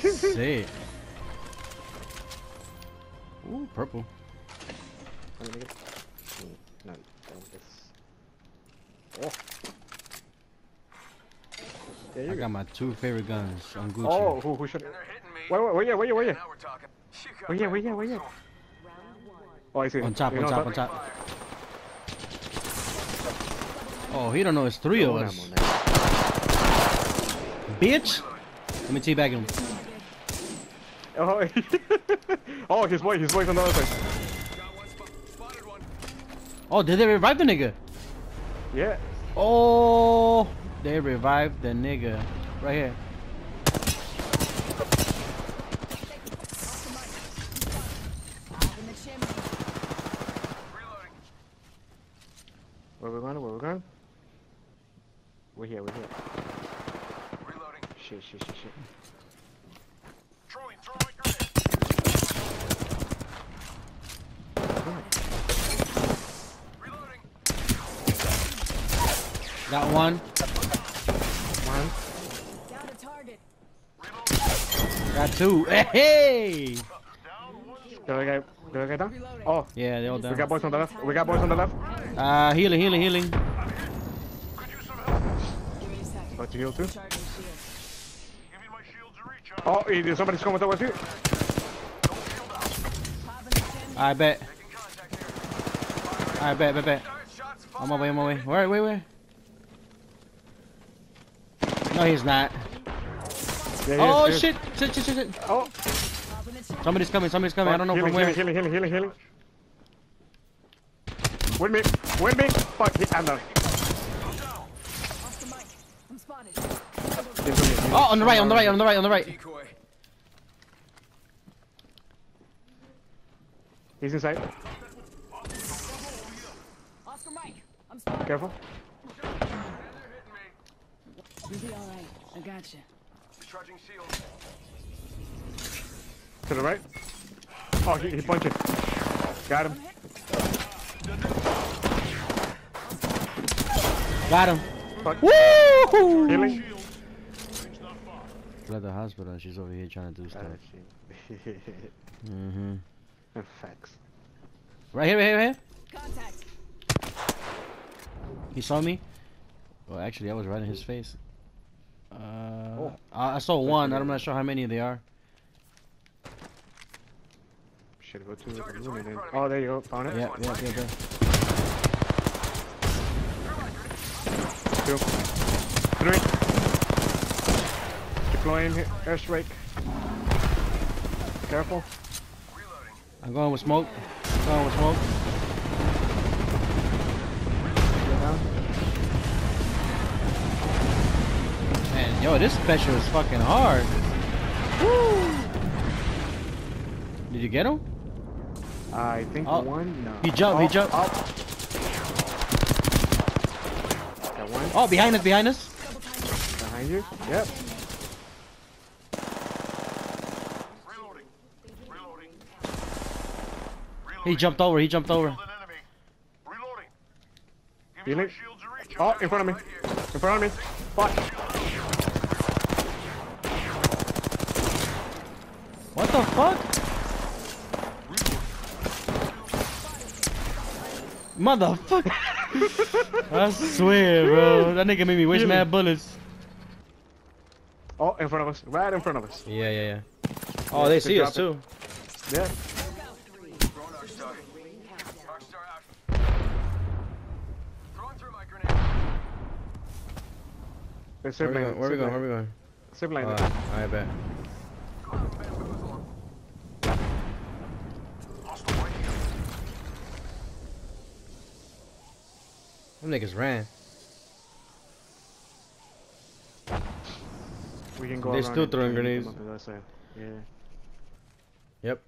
Sick. Ooh, purple. Dame, nigga. Mm, No, tengo que- Oh. There you I go. got my two favorite guns on Gucci. Oh, who, who should? And they're hitting me. Wait, wait, wait, yeah, wait, yeah, wait, yeah. Now we're talking. You got Wait, yeah, wait, yeah, wait, yeah. muscle. Oh, I see. On top, You on top, on top. Oh, he don't know it's three of us. I'm on that. Bitch! Let me teabag him. Oh, oh, his boy, his boy's on the other side. Got one spot. Spotted one. Oh, did they revive the nigga? Yeah. Oh, they revived the nigga. Right here. Reloading. Where we going? Where we going? We're here. We're here. Reloading. Shit, shit, shit, shit. Throwing. Throwing grenade. Reloading. Got one. One. Down to target. Got two. Hey! The other guy. The other guy down. Oh, Yeah, they're all down. we got boys on the left. We got boys on the left. Uh, healing, healing, healing. Could use some help. Give me a to heal too. Give me my shields to recharge. Oh, somebody's coming towards you. Don't shield out. Popping the chin. I bet. Making contact here. I bet, bet, bet. On my way, on my way. Wait, wait, wait. Oh, no, he's not. Yeah, he Oh, is, shit. Shit, shit, shit, shit. Oh, Popping the chin. Somebody's coming, somebody's coming. I don't know healing, from where. Healing, healing, healing, healing, healing. Win me, win me. Fuck, he, I'm done. Off the mic. I'm spotted. Into me. Oh, on the right, on the right, on the right, on the right. Decoy. He's inside. Oscar Mike. I'm spotted. Careful. They're hitting me. You'll be alright. I got you. Recharging shields. To the right. Oh, he, he punching. Got him. Got him. Fuck. Woo! Healing. At the hospital, and she's over here trying to do stuff. Mm-hmm. Facts. Right here, right here, right here. Contact. He saw me. Well, actually, I was right in his face. Uh, Oh. I, I saw one. I'm not sure how many there are. Should go to the Target's room right and in then. front of me. Oh, there you go. Found it. Yeah, yeah, yeah, yeah. Two. Three. Deploying airstrike. Careful. Reloading. I'm going with smoke. I'm going with smoke. Yo, this special is fucking hard. Woo! Did you get him? I think Oh. one. No. He jumped, he Oh, jumped. Oh. One Oh, behind us, behind us. behind you. Yep. Reloading. Reloading. He jumped over, he jumped over. Killed an enemy. Reloading. Give me Healing. my shields to recharge. Oh, in front of me. In front of me. Fuck. What the fuck? Motherfucker. I swear, bro. That nigga made me waste Really? mad bullets. Oh, in front of us. Right in front of us. Yeah, yeah, yeah. Oh, they see us drop too. Yeah. Throwing Arc Star. Arc Star out. Throwing through my grenade. There's Where zip we line. going? Where we going? line. Where we going? Zip line. Alright, I bet. Come on, bamboozle 'em. Hostile right here. Them niggas ran. We can go They around still throwing grenades. up to the other side. Yeah. Yep.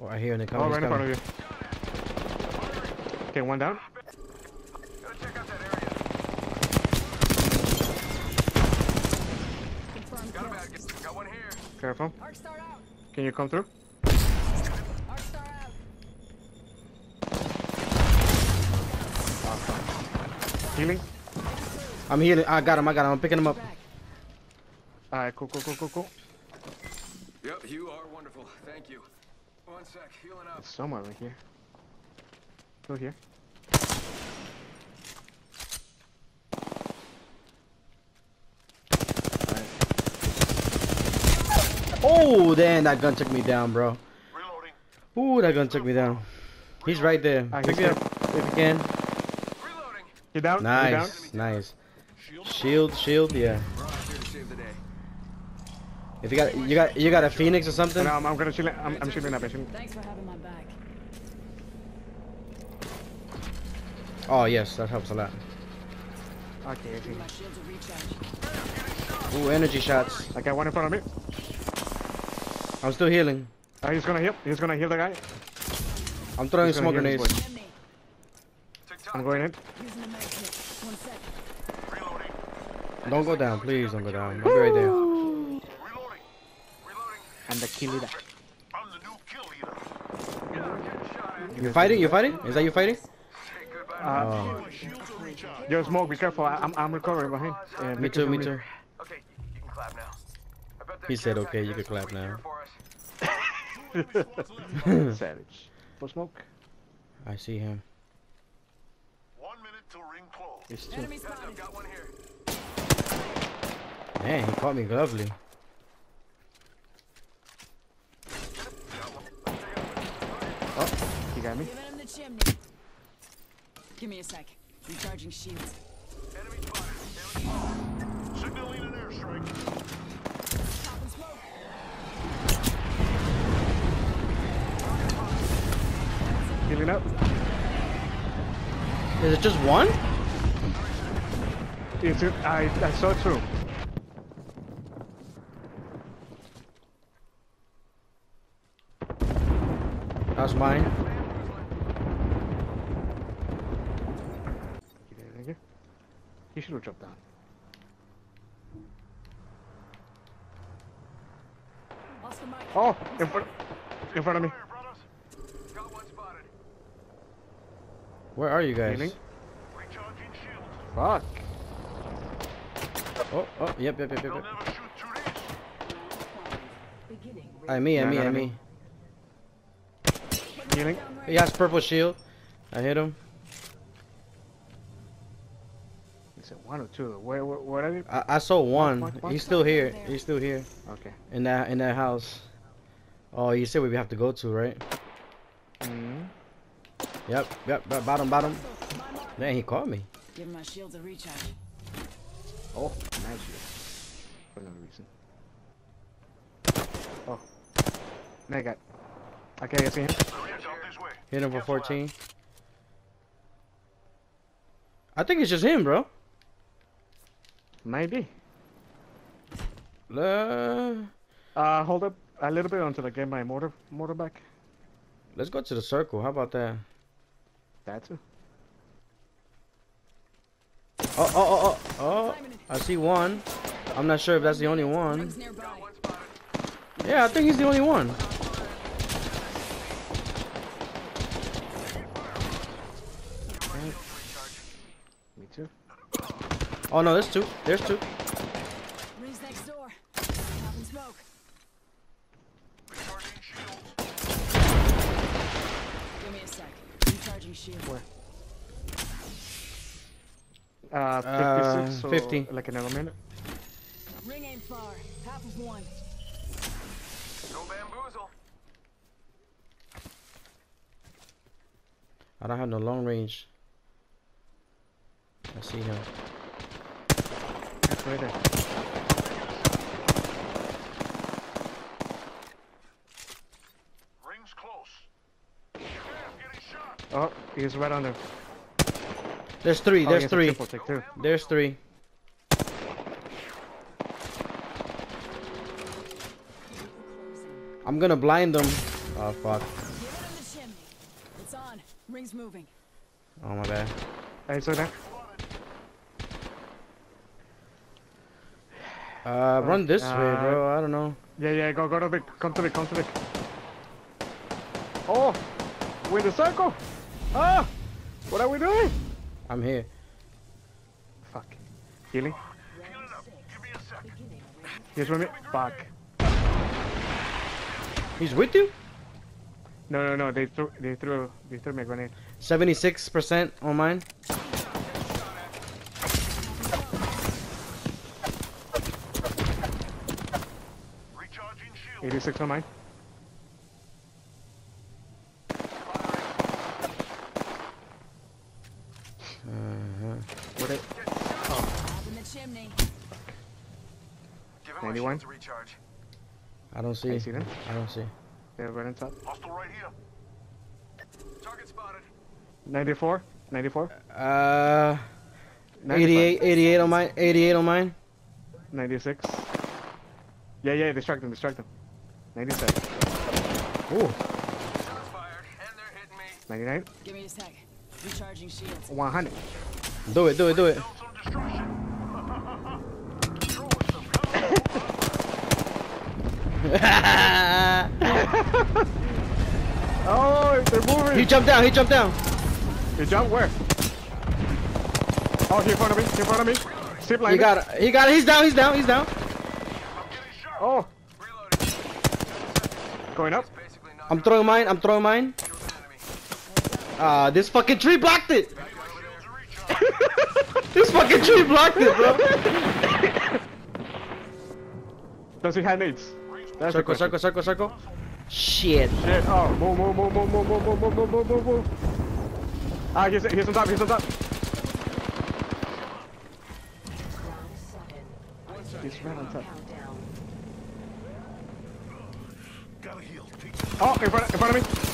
Oh, I hear they Oh, coming. right in front of you. Okay, one down. Gotta check out that area. Confirmed Got a bad guy. Got one here. Careful. Arc star out. Can you come through? Healing. I'm healing. I got him. I got him. I'm picking him up. Alright, cool, cool, cool, cool, cool. Yep, you are wonderful. Thank you. One sec, healing up. It's somewhere right here. Go here. Oh, damn, that gun took me down, bro. Reloading. Ooh, that gun took me down. He's right there. Ah, Pick he's me up if you can. Reloading. You down? You down? Nice, nice. Shield, shield, yeah. We're off here to save the day. If you got, you got, you got a phoenix or something. No, I'm, I'm gonna chill. I'm, I'm shooting up. I'm shooting. Thanks for having my back. Oh yes, that helps a lot. Okay, I see. Give my shields a recharge. Ooh, energy shots. I got one in front of me. I'm still healing. Uh, he's gonna heal. He's gonna heal the guy. I'm throwing He's smoke grenades. boy. Chimney. TikTok. I'm going in. Using the med kit. One sec. Reloading. Don't go down, please. Don't go down. I'll be right there. Reloading. Reloading. And the kill leader. I'm the new kill leader. Yeah, getting shot. You fighting? You fighting? Is that you fighting? Hey. Uh, Oh, My shields are recharged. yo, smoke. Be careful. I, I'm I'm recovering behind. Uh, me too. Me too. Okay, you can clap now. I bet that He said, "Okay, you can clap now." weed here for us. Two enemy squads left. Savage. For smoke. I see him. One minute till ring close. It's two. Enemy Heads spotted. up, got one here. Man, he caught me lovely. Oh, you got me. Giving him the chimney. Give me a sec. Recharging shields. Enemy spotted. Enemy Signaling an airstrike. Popping smoke. Healing up. Is it just one? It's two. I I saw two. That's mine. Thank you. He should have dropped down. Oh, in front, in front of me. Fire, brothers. Got one spotted. Where are you guys? Healing. Recharging shields. Fuck. Oh, oh, yep, yep, yep, yep. They'll yep. never shoot through this. I me, I me, no, I no, me. Healing. He has purple shield. I hit him. Is it one or two? Where, where, where are they? I, I saw one. mark, mark. He's still here. He's still here Okay. in that in that house. Oh, you said we have to go to, right? Mm. Yep, yep, bottom, bottom. Man, he caught me. Giving my shields a recharge. Oh, magic. For no reason. Oh. Got. Okay, I see him. Ring's out this way. Hit him for 14. I think it's just him, bro. Maybe. Uh, Uh, hold up a little bit until I get my motor motor back. let's go to the circle. How about that? That too. Oh, oh, oh, oh, oh. I see one. I'm not sure if that's the only one. Yeah, I think he's the only one. Me too. Oh no, there's two. There's two. Uh, Uh, 56 so 50. Like another minute. Ring ain't far. Half of one. No bamboozle. I don't have no long range. I see him. That's right there. Rings close. Damn, getting shot. Oh, he's right on there. There's three. Oh, There's he three. triple take too. There's three. I'm gonna blind them. Oh fuck. Give it him the chimney. It's on. Rings moving. Oh my bad. Hey, so there. Uh, run this way, Uh, bro. I don't know. Yeah, yeah, go, go to the, come to the, come to the. Oh, we're in the circle. Ah, what are we doing? I'm here. Fuck. Healing. Healing up. Give me a. He's with me. Fuck. He's with you? No, no, no. They threw, they threw, they threw me a grenade. 76% on mine. 86 on mine. Uh-huh. What it? Up in the chimney. Give him my 91. shield to recharge. I don't see. You see them? I don't see. Yeah, right on top. Hostile right here. Target spotted. 94. 94. Uh, 95. 88, 88 on mine. 88 on mine. 96. Yeah, yeah. Distract them. Distract them. 97. Ooh. Shots fired, and they're hitting me. 99. Give me a sec. Recharging shields. 100. Do it, do it, do it. Oh, they're moving. he jumped down, he jumped down. He jumped where? Oh, here in front of me. Here in front of me. Zip line. He got it. He got it. He's down, he's down, he's down. I'm getting shot. Oh, Reloading. going up. I'm throwing mine, I'm throwing mine. Ah, this fucking tree blocked it. Shields are recharged. This fucking tree blocked it, bro. Does he have nades? Question. circle, circle, circle. Shit. Shit. Oh, move, move, move, move, move, move, move, move, move, move, move. Ah, he's, he's on top. He's on top. He's right on top. Oh, in front, in front of me.